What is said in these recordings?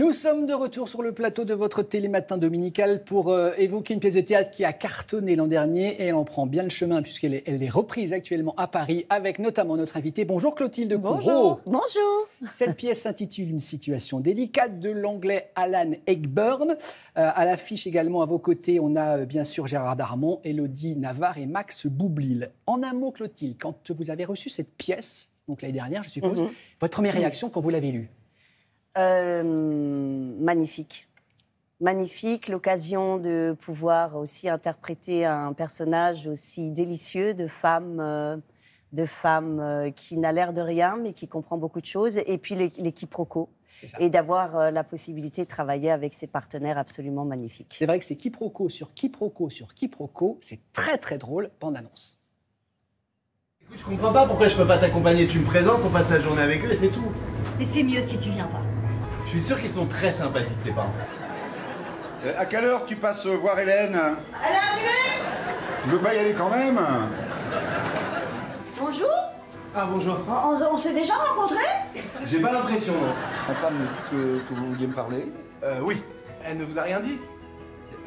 Nous sommes de retour sur le plateau de votre télématin dominical pour euh, évoquer une pièce de théâtre qui a cartonné l'an dernier et elle en prend bien le chemin puisqu'elle est, elle est reprise actuellement à Paris avec notamment notre invitée. Bonjour Clotilde Bonjour. Bonjour. Cette pièce s'intitule Une situation délicate de l'anglais Alan Eggburn. Euh, à l'affiche également à vos côtés, on a euh, bien sûr Gérard Darmon, Elodie Navarre et Max Boublil. En un mot Clotilde, quand vous avez reçu cette pièce, donc l'année dernière je suppose, Mhm. votre première réaction quand vous l'avez lue? Euh, magnifique. Magnifique, l'occasion de pouvoir aussi interpréter un personnage aussi délicieux de femme, euh, de femme euh, qui n'a l'air de rien, mais qui comprend beaucoup de choses. Et puis Proco. C'est ça. Et d'avoir euh, la possibilité de travailler avec ses partenaires absolument magnifiques. C'est vrai que c'est quiproquo sur quiproquo sur quiproquo. C'est très très drôle, bande annonce. Écoute, je comprends pas pourquoi je peux pas t'accompagner. Tu me présentes, on passe la journée avec eux et c'est tout. Mais c'est mieux si tu viens pas. Je suis sûr qu'ils sont très sympathiques, tes parents. Euh, À quelle heure tu passes euh, voir Hélène? Elle est arrivée Tu veux pas y aller quand même? Bonjour Ah, bonjour. On, on s'est déjà rencontrés? J'ai pas l'impression, non. Ma femme me dit que, que vous vouliez me parler. Euh, oui. Elle ne vous a rien dit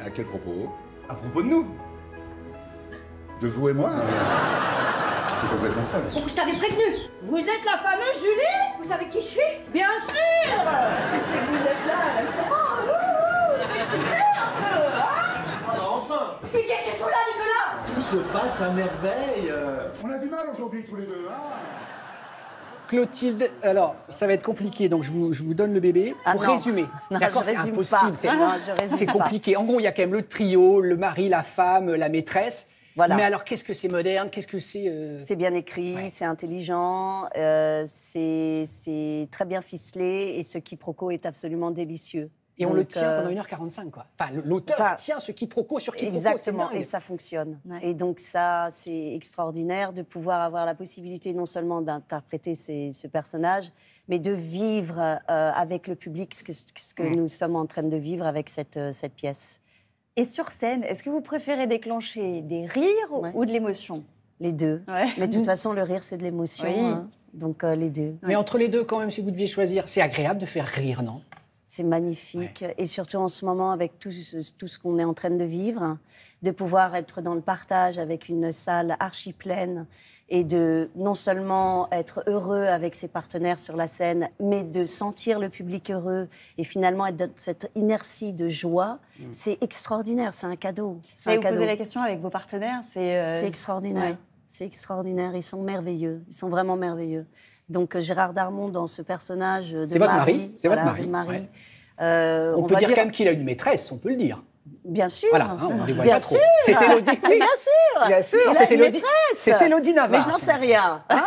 À quel propos? À propos de nous De vous et moi T'es complètement folle. Je t'avais prévenu Vous êtes la fameuse Julie? Vous savez qui je suis? Bien sûr C'est c'est que vous êtes là, c'est bon, wouhou, c'est excité un peu, hein Ah, bah enfin Mais qu'est-ce que tu fous là, Nicolas Tout se passe à merveille. euh. On a du mal aujourd'hui tous les deux, hein Clotilde, alors ça va être compliqué, donc je vous, je vous donne le bébé Ah pour non. résumer. D'accord, c'est impossible, c'est compliqué. En gros, il y a quand même le trio, le mari, la femme, la maîtresse. Voilà. Mais alors, qu'est-ce que c'est moderne? Qu'est-ce que c'est euh, C'est bien écrit, Ouais. c'est intelligent, euh, c'est c'est très bien ficelé et ce quiproquo est absolument délicieux. Et on le tient euh, pendant 1h45, quoi. Enfin, l'auteur enfin, tient ce quiproquo sur quiproquo, Exactement, et ça fonctionne. Ouais. Et donc ça, c'est extraordinaire de pouvoir avoir la possibilité non seulement d'interpréter ces- ce personnage, mais de vivre euh, avec le public ce que, ce que nous sommes en train de vivre avec cette, euh, cette pièce. Et sur scène, est-ce que vous préférez déclencher des rires Ouais. ou de l'émotion? Les deux. Ouais. Mais de toute façon, le rire, c'est de l'émotion. Oui. hein. Donc euh, les deux. Mais entre les deux, quand même, si vous deviez choisir, c'est agréable de faire rire, non? C'est magnifique. Et surtout en ce moment, avec tout ce, tout ce qu'on est en train de vivre, de pouvoir être dans le partage avec une salle archi pleine et de non seulement être heureux avec ses partenaires sur la scène, mais de sentir le public heureux et finalement être dans cette inertie de joie, c'est extraordinaire. C'est un cadeau. C'est Et un vous cadeau. posez la question avec vos partenaires, c'est euh, C'est extraordinaire. ouais. C'est extraordinaire. Ils sont merveilleux. Ils sont vraiment merveilleux. Donc euh, Gérard Darmon dans ce personnage de C'est votre mari, c'est votre voilà, mari, de ouais. euh, On, peut va dire, quand même qu'il a une maîtresse, on peut le dire. Bien sûr. Voilà, hein, on dévoile Bien pas trop. sûr. C'est Élodie. C'est bien sûr. Bien sûr, c'est maîtresse. C'est Élodie Navarre. Mais je n'en sais rien. hein.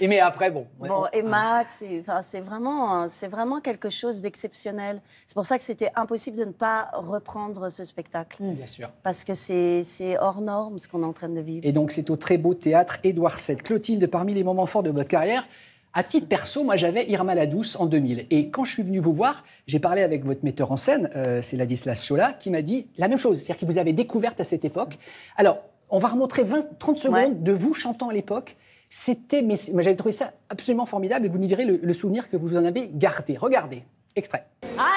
Et mais après, bon. ouais, Bon, on- et Max, c'est vraiment, vraiment quelque chose d'exceptionnel. C'est pour ça que c'était impossible de ne pas reprendre ce spectacle. Bien sûr. Parce que c'est c'est hors norme ce qu'on est en train de vivre. Et donc, c'est au très beau théâtre Édouard VII. Clotilde, parmi les moments forts de votre carrière, à titre perso, moi, j'avais Irma la Douce en 2000. Et quand je suis venu vous voir, j'ai parlé avec votre metteur en scène, euh, c'est Ladislas Chola, qui m'a dit la même chose, c'est-à-dire qu'il vous avait découverte à cette époque. Alors, on va remontrer 20, 30 secondes Ouais. de vous chantant à l'époque. C'était, mais j'avais trouvé ça absolument formidable et vous nous direz le, souvenir que vous en avez gardé. Regardez, extrait. Ah,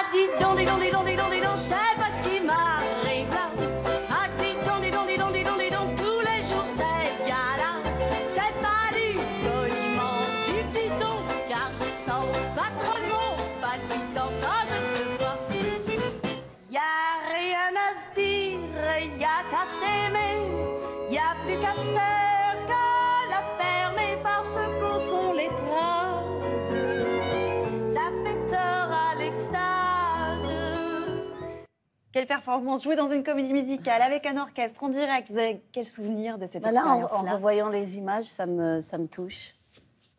Quelle performance Jouer dans une comédie musicale avec un orchestre en direct. Vous avez quel souvenir de cette Bah là, en, revoyant les images, ça me, ça me touche.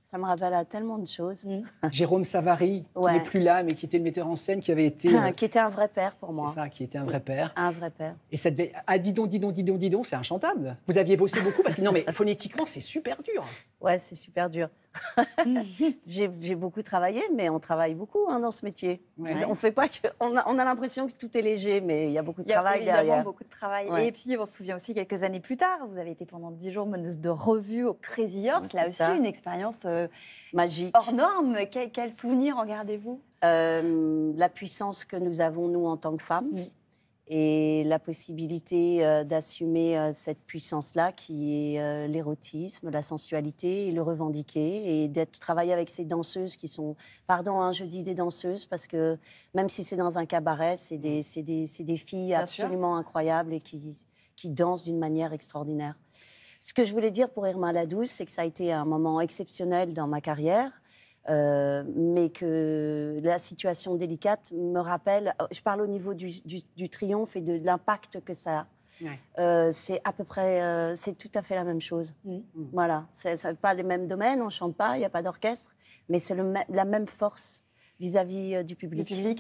Ça me rappelle à tellement de choses. Jérôme Savary, qui Ouais. n'est plus là, mais qui était le metteur en scène, qui avait été. euh, qui était un vrai père pour moi. c'est ça, qui était un vrai père. Un vrai père. Et ça devait. Ah, dis donc, dis donc, dis donc, dis donc, c'est inchantable. Vous aviez bossé beaucoup parce que non, mais phonétiquement, c'est super dur. Ouais, c'est super dur. j'ai beaucoup travaillé, mais on travaille beaucoup hein, dans ce métier. Ouais. On fait pas que. On a, on a l'impression que tout est léger, mais il y a beaucoup de Il y a travail évidemment derrière. beaucoup de travail. Ouais. Et puis, on se souvient aussi quelques années plus tard, vous avez été pendant 10 jours meneuse de revue au Crazy Horse. Là aussi, ça. une expérience euh, Magique. hors norme. Quel, quel souvenir en gardez-vous? Euh, la puissance que nous avons, nous, en tant que femmes, et la possibilité euh, d'assumer euh, cette puissance-là, qui est euh, l'érotisme, la sensualité, et le revendiquer, et d'être travailler avec ces danseuses qui sont, pardon, hein, je dis des danseuses, parce que même si c'est dans un cabaret, c'est des, c'est des, c'est des filles Bien sûr. absolument incroyables et qui, qui dansent d'une manière extraordinaire. Ce que je voulais dire pour Irma la Douce, c'est que ça a été un moment exceptionnel dans ma carrière. Euh, mais que la situation délicate me rappelle, je parle au niveau du, du- du triomphe et de l'impact que ça a. Ouais. Euh, c'est à peu près, euh, c'est tout à fait la même chose. Voilà, c'est c'est pas les mêmes domaines, on chante pas, il n'y a pas d'orchestre, mais c'est la même force vis-à-vis euh, du public. Du public